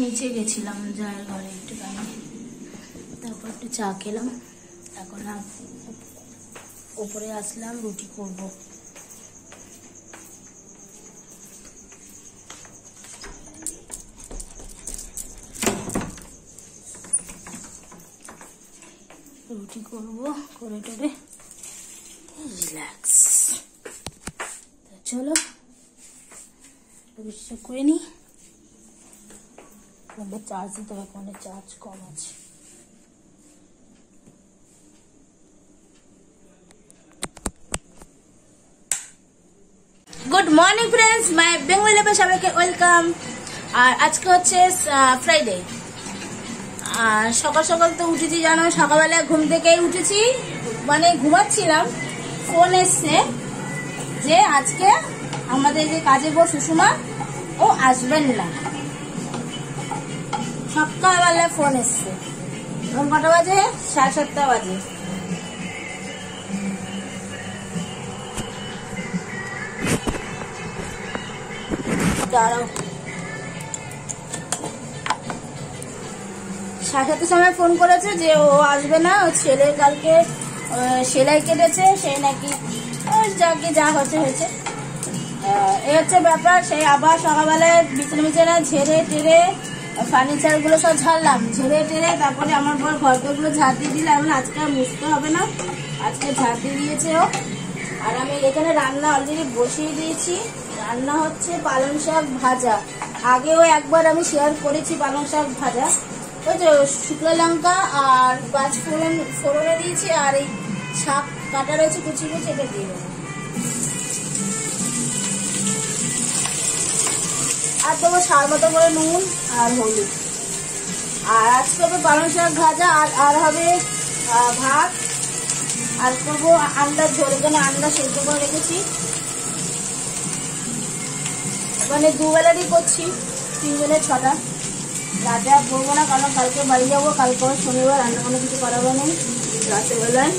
নিচে গেছিলাম জায়ের ঘরে একটু একটুখানি তারপর একটু চা খেলাম। এখন উপরে আসলাম, রুটি করব। রুটি করব, করে টরে। রিল্যাক্স। চলো করে নিই। ফোনটা চার্জ দিতে হবে ফোনের চার্জ কম আছে। Good morning friends my Bengali সবাইকে ওয়েলকাম আর আজকে হচ্ছে ফ্রাইডে আর সকাল সকাল তো উঠেছি, জানো, সকালবেলা ঘুম থেকেই উঠেছি। মানে ঘুমাচ্ছিলাম। ফোন এসছে যে আজকে আমাদের যে কাজে বউ সুষমা, ও আসবেন না। সকালবেলা ফোন এসছে। এখন কটা বাজে? সাড়ে সাতটা বাজে। সাড়ে সাতটার সময় ফোন করেছে যে ও আসবে না ও ছেলে কালকে সেলাই কেটেছে, সেই নাকি ওই যাকে যা হচ্ছে হয়েছে। এই হচ্ছে ব্যাপার সেই আবার সকালবেলায় বিছানা বিছানা ঝেড়ে টেরে ফার্নিচারগুলো সব ঝাড়লাম। ঝেড়ে টেরে তারপরে আমার পর ঘরগুলো ঝাড় দিয়ে দিলাম আজকে আর মুছতে হবে না। আজকে ঝাড় দিয়ে দিয়েছে ও। আর আমি এখানে রান্না অলরেডি বসিয়ে দিয়েছি। রান্না হচ্ছে পালং শাক ভাজা। আগেও একবার আমি শেয়ার করেছি পালং শাক ভাজা। ওই তো শুকনো লঙ্কা আর পাঁচ ফোড়ন ফোড়নে দিয়েছি আর এই শাক কাটা রয়েছে কুচি কুচি এটা দিয়ে দেবো। আর দেবো সার মতো করে নুন আর হলুদ। আর আজকে হবে পালং শাক ভাজা, আর আর হবে ভাত। আর করব আন্ডার ঝোল, এখানে আন্ডা সেদ্ধ করে রেখেছি। মানে দুবেলারই করছি তিনজনের ছটা। রাতে আর করব না, কারণ কালকে বাড়ি যাব কালকে শনিবার, রান্না কোনো কিছু করাবো নেই। রাতের বেলায়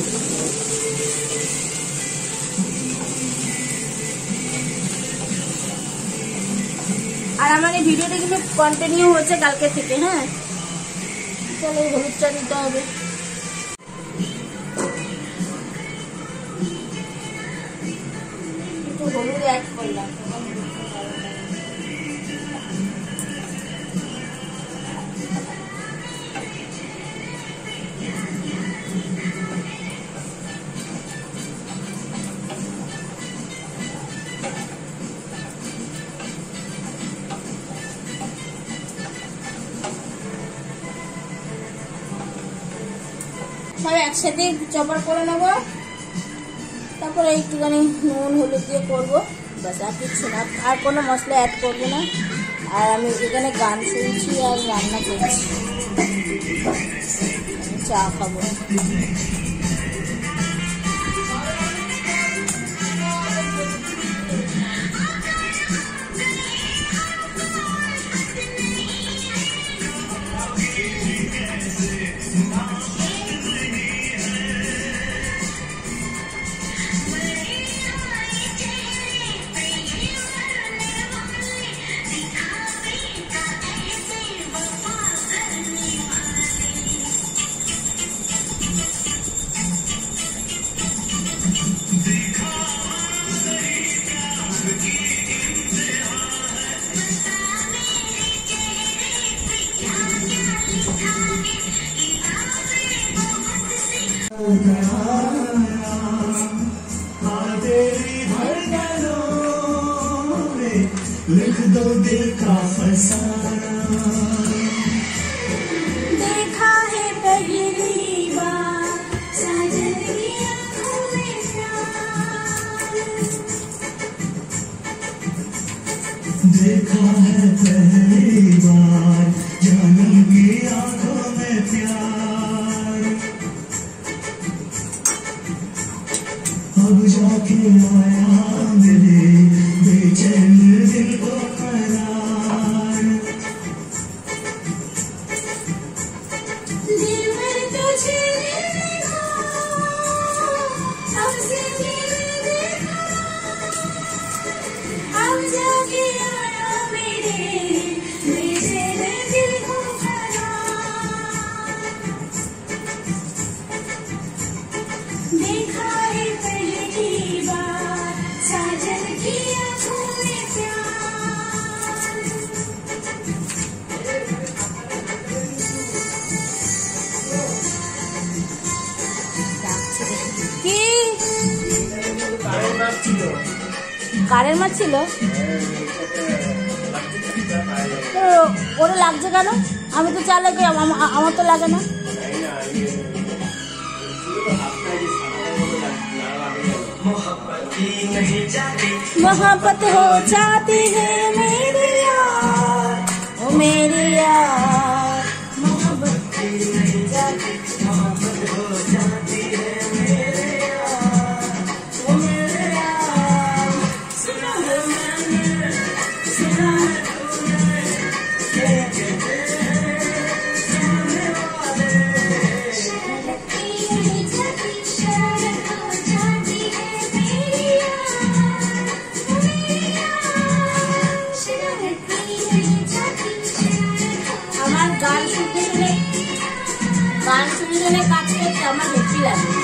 আর আমার এই ভিডিওটা কিন্তু কন্টিনিউ হচ্ছে কালকে থেকে হ্যাঁ? চলো এই হলুদটা দিতে হবে। হলুদ অ্যাড সব একসাথে চপার করে নেব। তারপরে একটুখানি নুন, হলুদ দিয়ে করব। বাস আর কিছু না। আর কোনো মশলা অ্যাড করব না। আর আমি এখানে গান শুনছি আর রান্না করছি। চা খাব। কারের মাছ ছিল। ওরে লাগছে কেন? আমি তো চা লাগে আমার তো লাগে না। মহাপত हो Islas.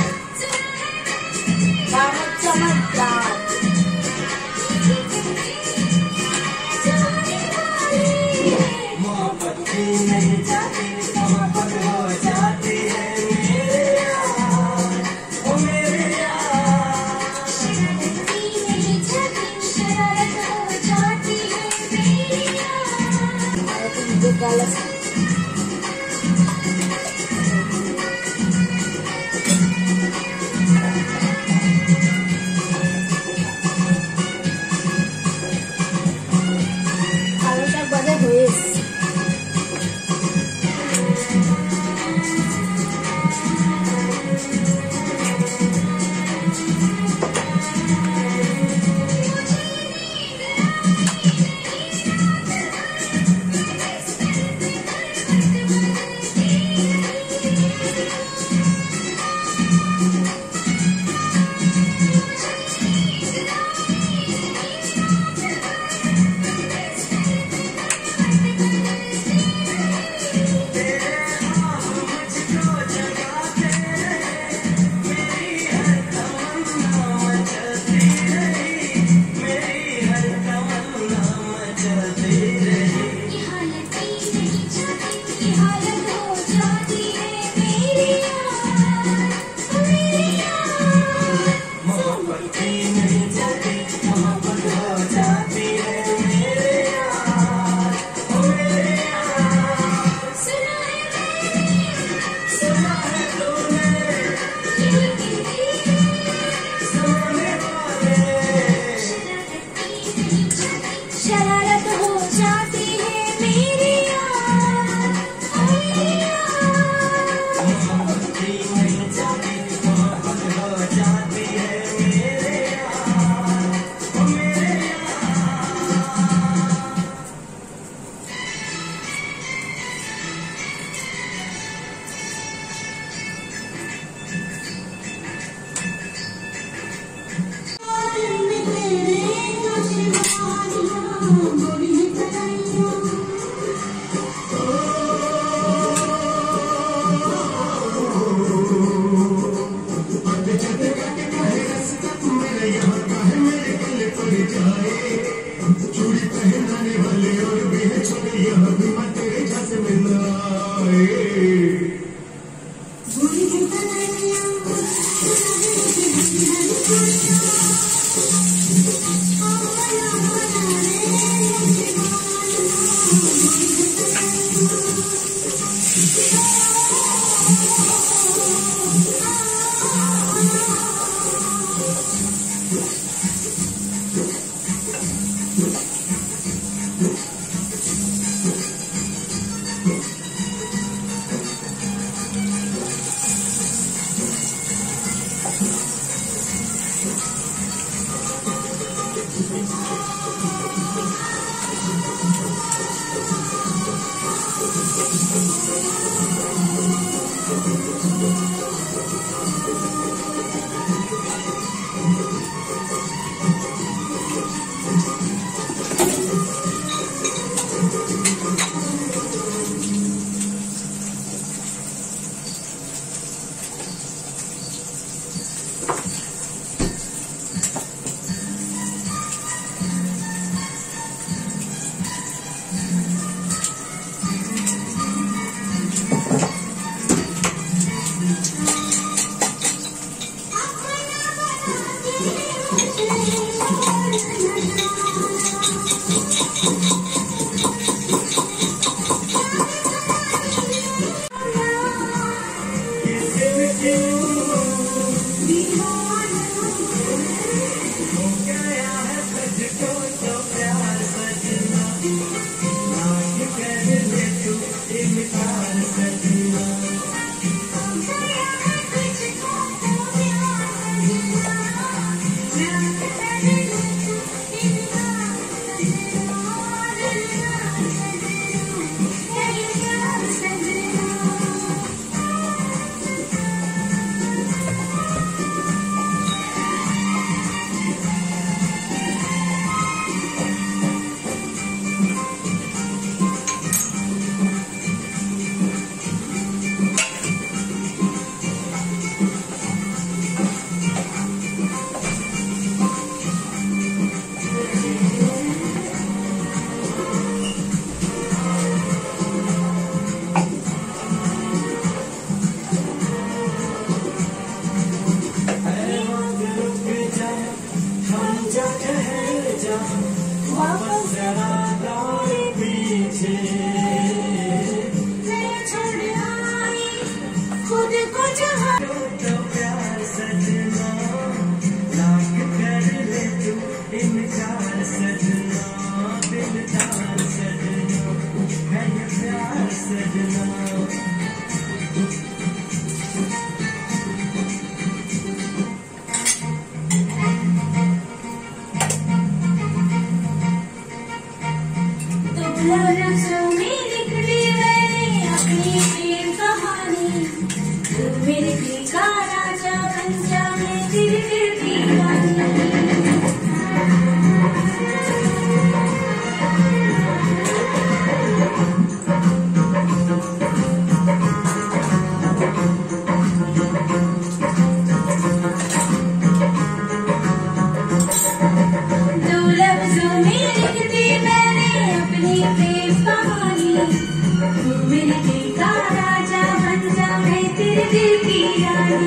You.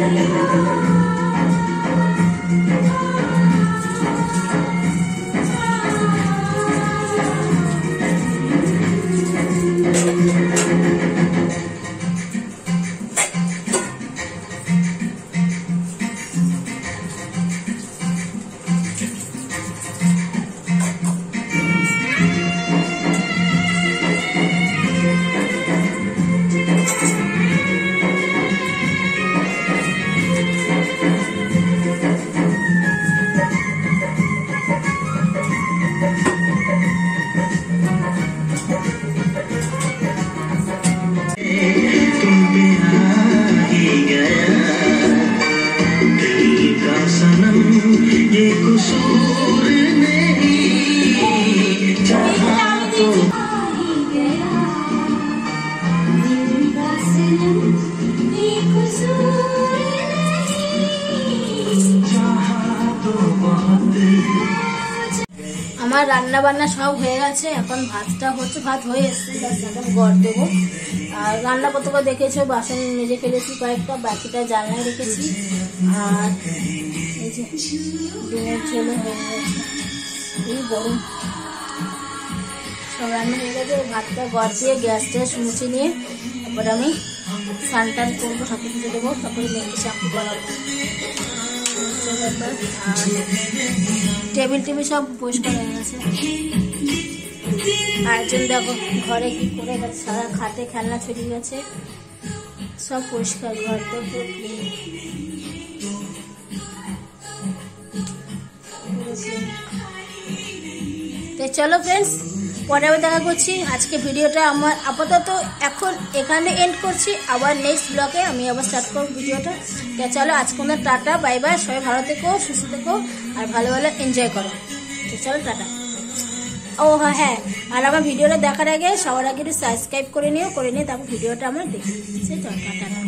Thank you. আমার রান্না বান্না সব হয়ে গেছে, এখন ভাতটা হচ্ছে, ভাত হয়ে এসছে এখন গড় দেবো। আর রান্না পত্র দেখেছ, বাসন মেজে ফেলেছি, কয়েকটা, বাকিটা জানলায় রেখেছি। আর যে ডিমের ঝোলও হয়ে গেছে। এই গরম। সব রান্না হয়ে গেছে, ভাতটা গ্যাস ট্যাস মুছে নিয়ে তারপর আমি স্নান টান করব, ঠাকুর দেবো, তারপরে মেয়েকে শ্যাম্পু করাবো টেবিল টেবিল সব পরিষ্কার হয়ে গেছে। আরেকজন দেখো ঘরে কি করে গেছে, সারা খাটে খেলনা ছড়িয়ে গেছে। সব পরিষ্কার ঘরটা পুরো clean। তো চলো ফ্রেন্ডস পরে আবার দেখা করছি। আজকে ভিডিওটা আমার আপাতত এখন এখানে এন্ড করছি। আবার নেক্সট ব্লগে আমি আবার স্টার্ট করব ভিডিওটা। তো চলো, আজকে আমরা টাটা বাই বাই সবাই ভালো থেকো, সুস্থ থেকো, আর ভালো ভালো এনজয় করো। তো চলো, টাটা। ও হ্যাঁ হ্যাঁ আর আমার ভিডিওটা দেখার আগে সবার আগে একটু সাবস্ক্রাইব করে নিও, করে নিয়ে তারপর ভিডিওটা আমার দেখে। চলো, টাটা।